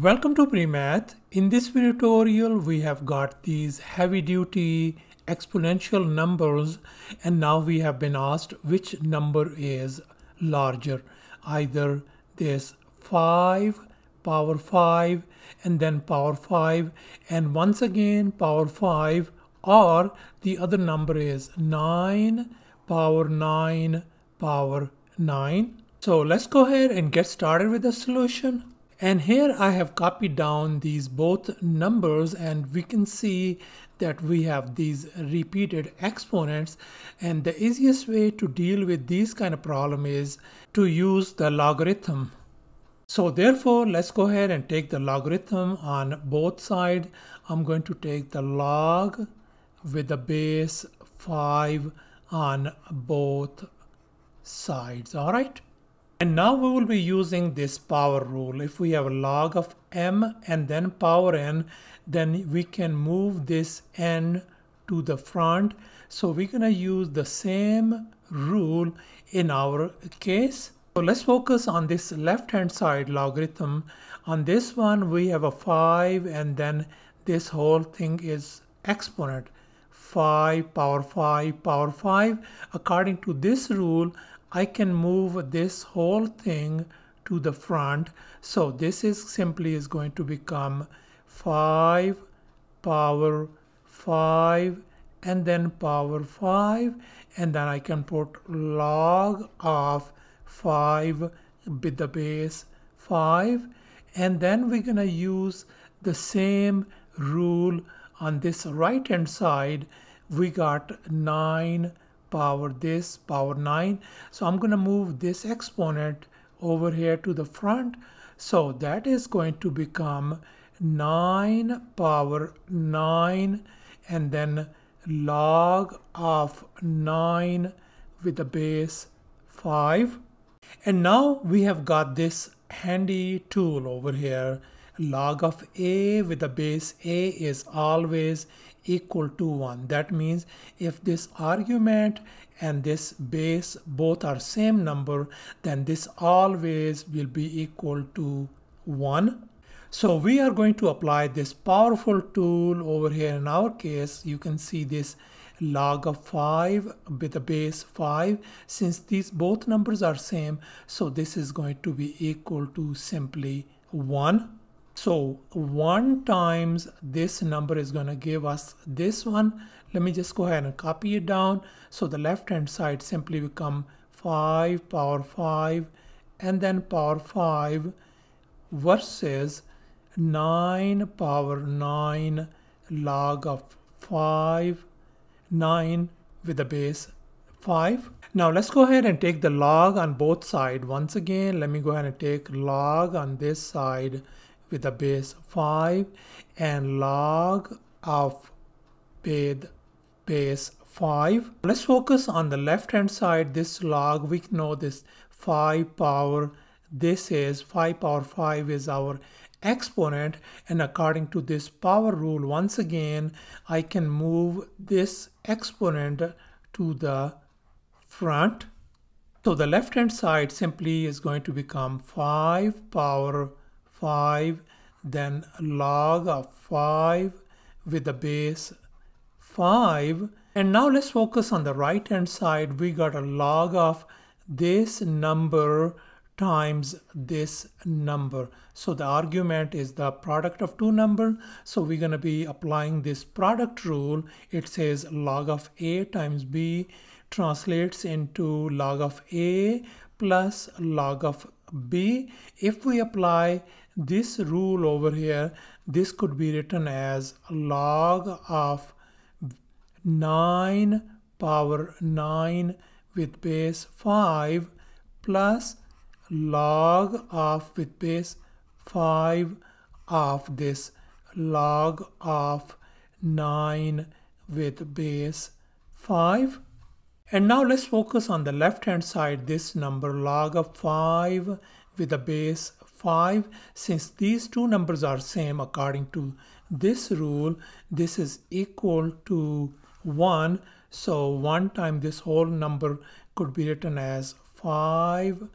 Welcome to PreMath. In this video tutorial, we have got these heavy duty exponential numbers and now we have been asked which number is larger. Either this 5 power 5 and then power 5 and once again power 5 or the other number is 9 power 9 power 9. So let's go ahead and get started with the solution. And here I have copied down these both numbers and we can see that we have these repeated exponents and the easiest way to deal with these kind of problem is to use the logarithm. So therefore let's go ahead and take the logarithm on both sides. I'm going to take the log with the base 5 on both sides all right and now we will be using this power rule. If we have a log of m and then power n, then we can move this n to the front. So we're going to use the same rule in our case. So let's focus on this left hand side logarithm. On this one, we have a 5 and then this whole thing is exponent. 5 power 5 power 5. According to this rule, I can move this whole thing to the front. So this is simply is going to become 5 power 5 and then power 5 and then I can put log of 5 with the base 5 and then we're gonna use the same rule on this right hand side we got 9 power this power 9 so I'm going to move this exponent over here to the front. So that is going to become 9 power 9 and then log of 9 with the base 5 and now we have got this handy tool over here log of a with the base a is always equal to 1. That means if this argument and this base both are same number, then this always will be equal to 1. So we are going to apply this powerful tool over here. In our case, you can see this log of 5 with the base 5 since these both numbers are same so this is going to be equal to simply 1 so 1 times this number is going to give us this one. Let me just go ahead and copy it down. So the left hand side simply become 5 power 5 and then power 5 versus 9 power 9 log of 5 9 with the base 5. Now let's go ahead and take the log on both sides. Once again, let me go ahead and take log on this side with the base 5 and log of base 5. Let's focus on the left hand side. This log we know this 5 power this is 5 power 5 is our exponent. And according to this power rule once again I can move this exponent to the front. So the left hand side simply is going to become 5 power 5 then log of 5 with the base 5 and now let's focus on the right hand side. We got a log of this number times this number. So the argument is the product of two number. So we're going to be applying this product rule. It says log of a times b translates into log of a plus log of b. If we apply this rule over here this could be written as log of 9 power 9 with base 5 plus log of with base 5 of this log of 9 with base 5 and now let's focus on the left hand side this number log of 5 with the base 5 since these two numbers are same according to this rule this is equal to 1 so one time this whole number could be written as 5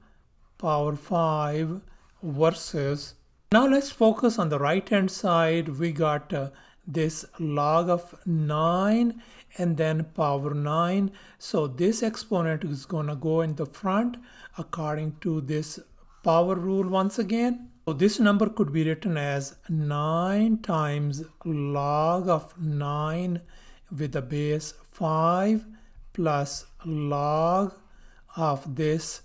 power 5 versus Now let's focus on the right hand side. We got uh, this log of 9 and then power 9. So this exponent is going to go in the front according to this power rule once again. So this number could be written as 9 times log of 9 with the base 5 plus log of this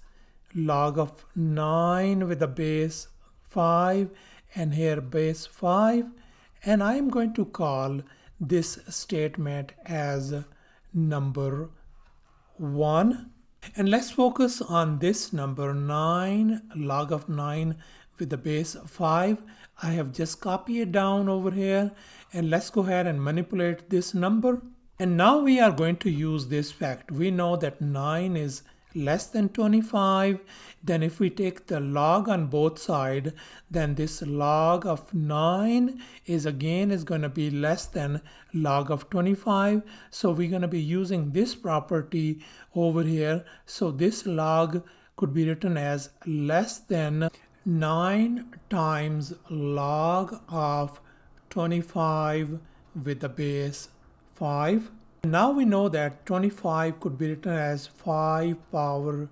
log of 9 with the base 5 and here base 5 and I'm going to call this statement as number 1 and let's focus on this number 9 log of 9 with the base 5 I have just copied it down over here. And let's go ahead and manipulate this number. And now we are going to use this fact. We know that 9 is less than 25 then if we take the log on both side then this log of 9 is again is going to be less than log of 25 so we're going to be using this property over here. So this log could be written as less than 9 times log of 25 with the base 5 now we know that 25 could be written as 5 power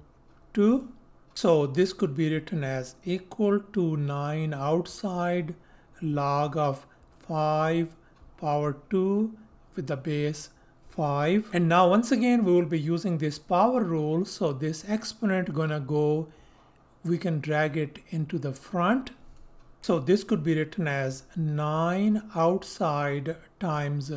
2. So this could be written as equal to 9 outside log of 5 power 2 with the base 5. And now once again we will be using this power rule. So this exponent gonna go, we can drag it into the front. So this could be written as 9 outside times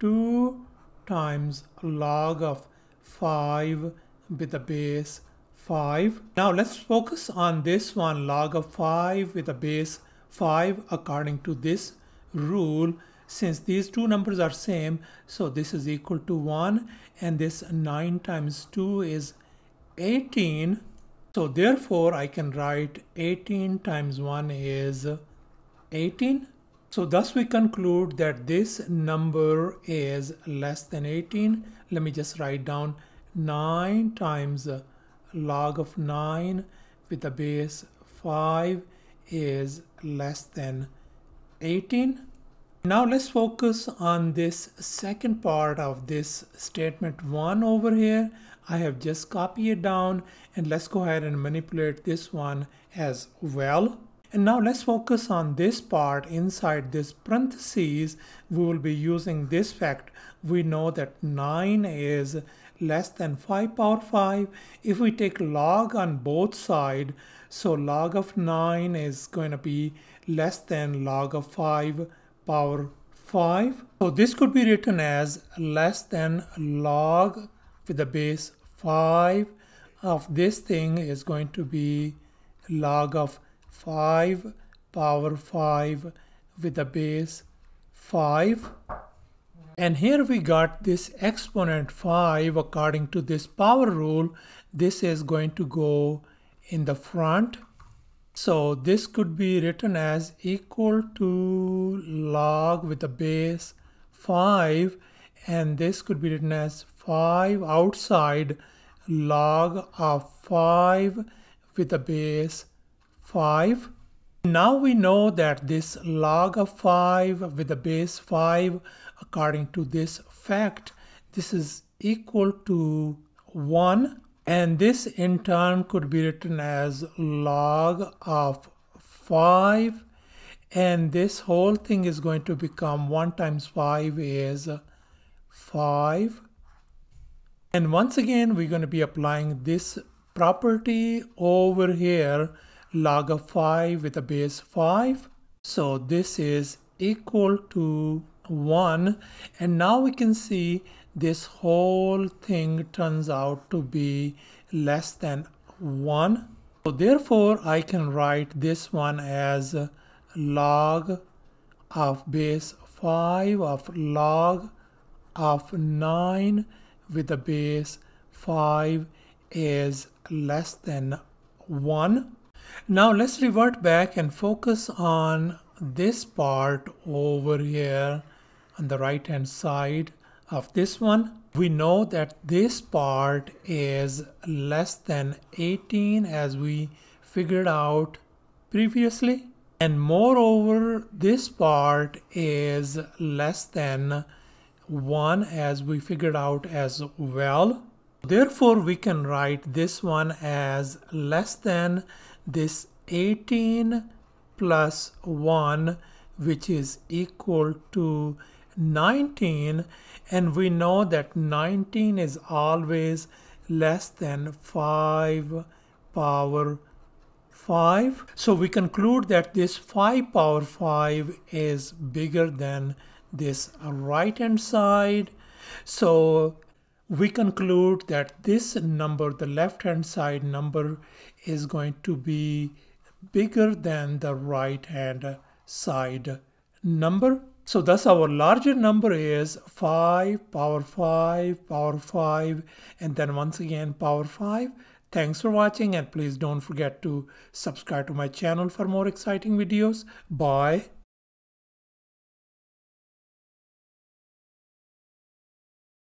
2 times log of 5 with the base 5. Now let's focus on this one log of 5 with the base 5 according to this rule. Since these two numbers are same so this is equal to 1 and this 9 times 2 is 18 so therefore I can write 18 times 1 is 18 so thus we conclude that this number is less than 18. Let me just write down 9 times log of 9 with the base 5 is less than 18. Now let's focus on this second part of this statement 1 over here. I have just copied it down and let's go ahead and manipulate this one as well. And now let's focus on this part inside this parentheses. We will be using this fact. We know that 9 is less than 5 power 5. If we take log on both sides, so log of 9 is going to be less than log of 5 power 5. So this could be written as less than log with the base 5 of this thing is going to be log of 5 power 5 with a base 5 and here we got this exponent 5 according to this power rule. This is going to go in the front. So this could be written as equal to log with a base 5 and this could be written as 5 outside log of 5 with a base 5. Now we know that this log of 5 with the base 5 according to this fact this is equal to 1 and this in turn could be written as log of 5 and this whole thing is going to become 1 times 5 is 5 and once again we're going to be applying this property over here log of 5 with a base 5. So this is equal to 1 and now we can see this whole thing turns out to be less than 1. So therefore I can write this one as log of base 5 of log of 9 with a base 5 is less than 1. Now let's revert back and focus on this part over here on the right hand side of this one. We know that this part is less than 18 as we figured out previously. And moreover, this part is less than 1 as we figured out as well. Therefore, we can write this one as less than this 18 plus 1 which is equal to 19 and we know that 19 is always less than 5 power 5. So we conclude that this 5 power 5 is bigger than this right hand side. So we conclude that this number, the left hand side number, is going to be bigger than the right hand side number. So thus our larger number is 5 power 5 power 5 and then once again power 5. Thanks for watching and please don't forget to subscribe to my channel for more exciting videos. Bye.